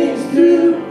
It's through.